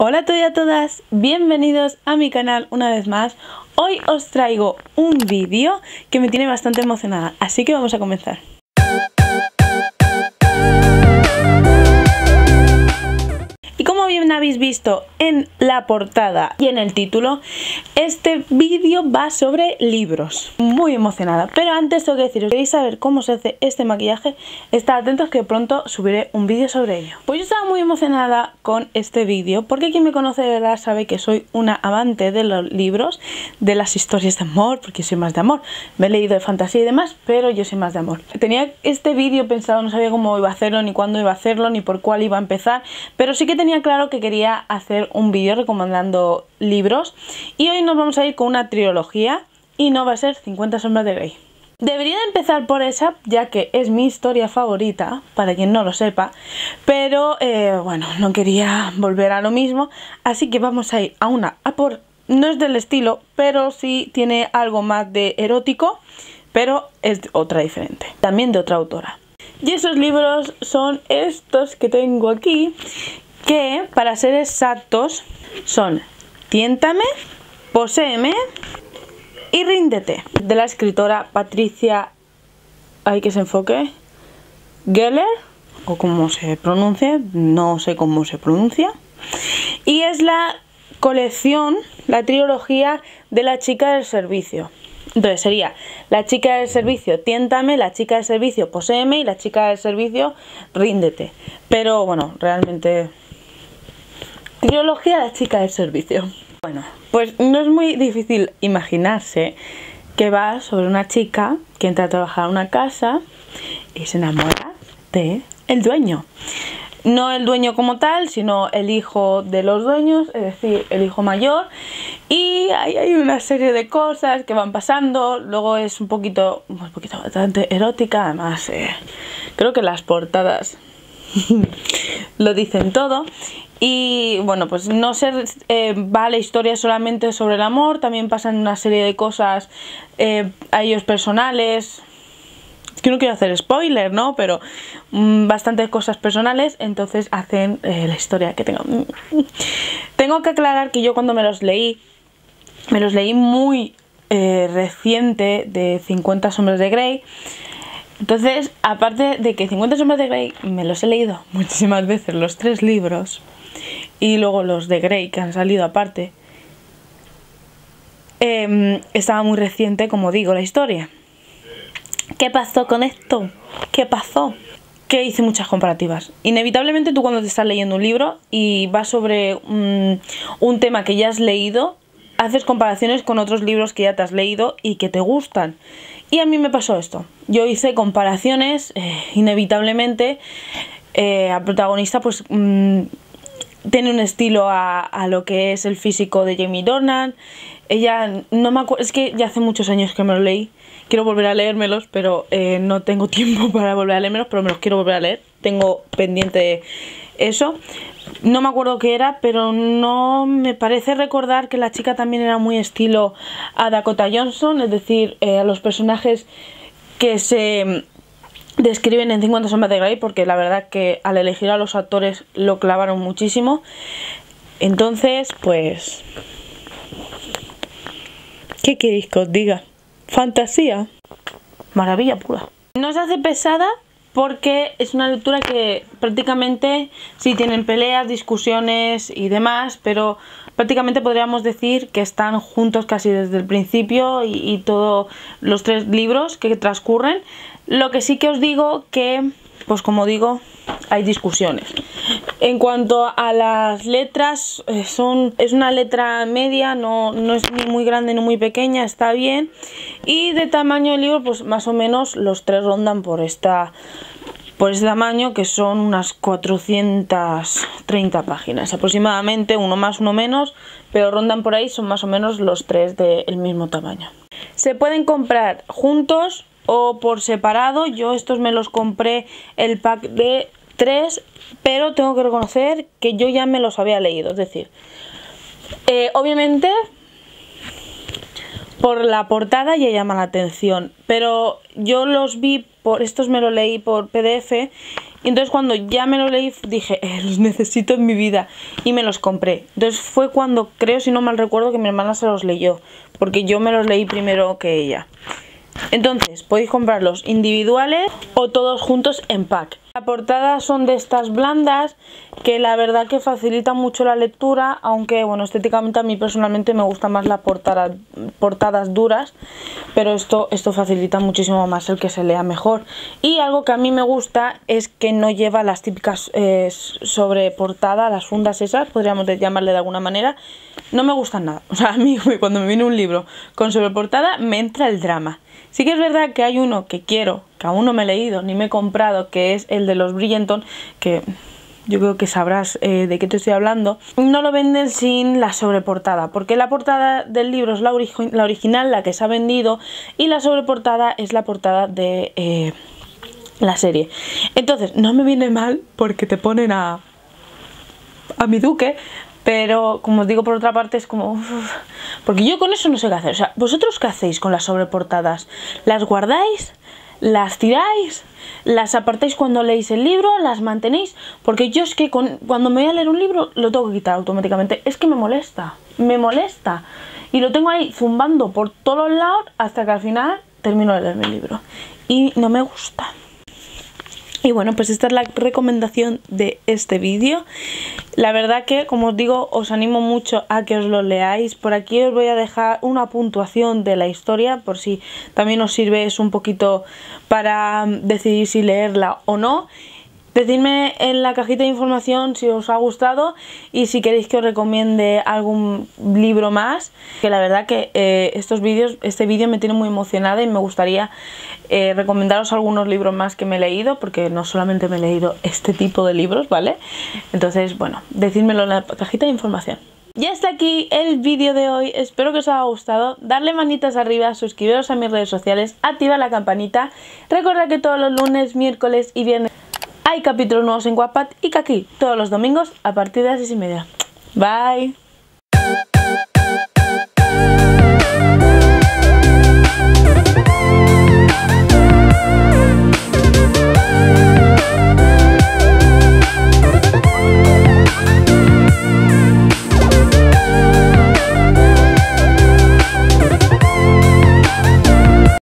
Hola a todos y a todas, bienvenidos a mi canal una vez más. Hoy os traigo un vídeo que me tiene bastante emocionada, así que vamos a comenzar. Bien habéis visto en la portada y en el título, este vídeo va sobre libros. Muy emocionada, pero antes tengo que deciros, ¿queréis saber cómo se hace este maquillaje? Estad atentos que pronto subiré un vídeo sobre ello. Pues yo estaba muy emocionada con este vídeo porque quien me conoce de verdad sabe que soy una amante de los libros, de las historias de amor, porque soy más de amor. Me he leído de fantasía y demás, pero yo soy más de amor. Tenía este vídeo pensado, no sabía cómo iba a hacerlo, ni cuándo iba a hacerlo, ni por cuál iba a empezar, pero sí que tenía claro que quería hacer un vídeo recomendando libros y hoy nos vamos a ir con una trilogía y no va a ser 50 sombras de Grey. Debería empezar por esa, ya que es mi historia favorita, para quien no lo sepa, pero eh, bueno, no quería volver a lo mismo, así que vamos a ir a una, a por, no es del estilo, pero sí tiene algo más de erótico, pero es otra diferente, también de otra autora. Y esos libros son estos que tengo aquí, que para ser exactos son Tiéntame, Poséeme y Ríndete, de la escritora Patricia, hay que se enfoque, Geller, o como se pronuncie, no sé cómo se pronuncia, y es la colección, la trilogía de la chica del servicio. Entonces sería la chica del servicio, tiéntame, la chica del servicio, poséeme y la chica del servicio, ríndete. Pero bueno, realmente Trilogía de la chica del servicio. Bueno, pues no es muy difícil imaginarse que va sobre una chica que entra a trabajar a una casa y se enamora de el dueño. No el dueño como tal, sino el hijo de los dueños, es decir, el hijo mayor. Y ahí hay una serie de cosas que van pasando. Luego es un poquito, un poquito bastante erótica, además eh, creo que las portadas lo dicen todo. Y bueno, pues no ser eh, va la historia solamente sobre el amor, también pasan una serie de cosas eh, a ellos personales. Es que no quiero hacer spoiler, ¿no? Pero mm, bastantes cosas personales, entonces hacen eh, la historia que tengo. tengo que aclarar que yo cuando me los leí, me los leí muy reciente de 50 sombras de Grey. Entonces, aparte de que 50 sombras de Grey me los he leído muchísimas veces, los tres libros, y luego los de Grey que han salido aparte, em, estaba muy reciente, como digo, la historia. ¿Qué pasó con esto? ¿Qué pasó? Que hice muchas comparativas. Inevitablemente tú cuando te estás leyendo un libro y vas sobre un, un tema que ya has leído, haces comparaciones con otros libros que ya te has leído y que te gustan. Y a mí me pasó esto. Yo hice comparaciones, eh, inevitablemente, eh, al protagonista pues mm, tiene un estilo a, lo que es el físico de Jamie Dornan. Ella, no me acuerdo, es que ya hace muchos años que me lo leí. Quiero volver a leérmelos, pero eh, no tengo tiempo para volver a leérmelos, pero me los quiero volver a leer. Tengo pendiente eso. No me acuerdo qué era, pero no me parece recordar que la chica también era muy estilo a Dakota Johnson, es decir, eh, a los personajes que se describen en 50 sombras de Grey, porque la verdad que al elegir a los actores lo clavaron muchísimo. Entonces, pues... ¿Qué queréis que os diga? Fantasía. Maravilla pura. No se hace pesada, porque es una lectura que prácticamente sí tienen peleas, discusiones y demás, pero prácticamente podríamos decir que están juntos casi desde el principio y, todos los tres libros que transcurren. Lo que sí que os digo que, pues como digo, hay discusiones. En cuanto a las letras, eh, son, es una letra media, no, no es ni muy grande ni muy pequeña, está bien. Y de tamaño del libro, pues más o menos los tres rondan por esta por este tamaño que son unas 430 páginas aproximadamente, uno más, uno menos, pero rondan por ahí, son más o menos los tres del mismo tamaño. Se pueden comprar juntos o por separado, yo estos me los compré el pack de tres, pero tengo que reconocer que yo ya me los había leído, es decir, eh, obviamente por la portada ya llama la atención, pero yo los vi estos me los leí por PDF Y entonces cuando ya me lo leí dije, eh, los necesito en mi vida y me los compré. Entonces fue cuando, creo si no mal recuerdo, que mi hermana se los leyó, porque yo me los leí primero que ella. Entonces podéis comprarlos individuales o todos juntos en pack. La portada son de estas blandas que la verdad que facilita mucho la lectura, aunque bueno, estéticamente a mí personalmente me gustan más las portada, portadas duras, pero esto, esto facilita muchísimo más el que se lea mejor. Y algo que a mí me gusta es que no lleva las típicas eh, sobre portada, las fundas esas, podríamos llamarle de alguna manera, no me gustan nada. O sea, a mí cuando me viene un libro con sobreportada me entra el drama. Sí que es verdad que hay uno que quiero, que aún no me he leído ni me he comprado, que es el de los Brillenton, que yo creo que sabrás eh, de qué te estoy hablando, no lo venden sin la sobreportada, porque la portada del libro es la, original, la que se ha vendido, y la sobreportada es la portada de eh, la serie. Entonces, no me viene mal porque te ponen a, a mi duque, pero como os digo por otra parte es como... porque yo con eso no sé qué hacer. O sea, ¿vosotros qué hacéis con las sobreportadas? ¿Las guardáis? ¿Las tiráis? ¿Las apartáis cuando leéis el libro? ¿Las mantenéis? Porque yo es que cuando me voy a leer un libro lo tengo que quitar automáticamente. Es que me molesta. Me molesta. Y lo tengo ahí zumbando por todos lados hasta que al final termino de leer mi libro. Y no me gusta. Y bueno, pues esta es la recomendación de este vídeo. La verdad que, como os digo, os animo mucho a que os lo leáis. Por aquí os voy a dejar una puntuación de la historia, por si también os sirve es un poquito para decidir si leerla o no. Decidme en la cajita de información si os ha gustado y si queréis que os recomiende algún libro más. Que la verdad que eh, estos vídeos, este vídeo me tiene muy emocionada y me gustaría eh, recomendaros algunos libros más que me he leído, porque no solamente me he leído este tipo de libros, ¿vale? Entonces, bueno, decídmelo en la cajita de información. Y hasta aquí el vídeo de hoy, espero que os haya gustado, darle manitas arriba, suscribiros a mis redes sociales, activar la campanita, recordad que todos los lunes, miércoles y viernes hay capítulos nuevos en Wattpad y que todos los domingos a partir de las 6 y media. Bye.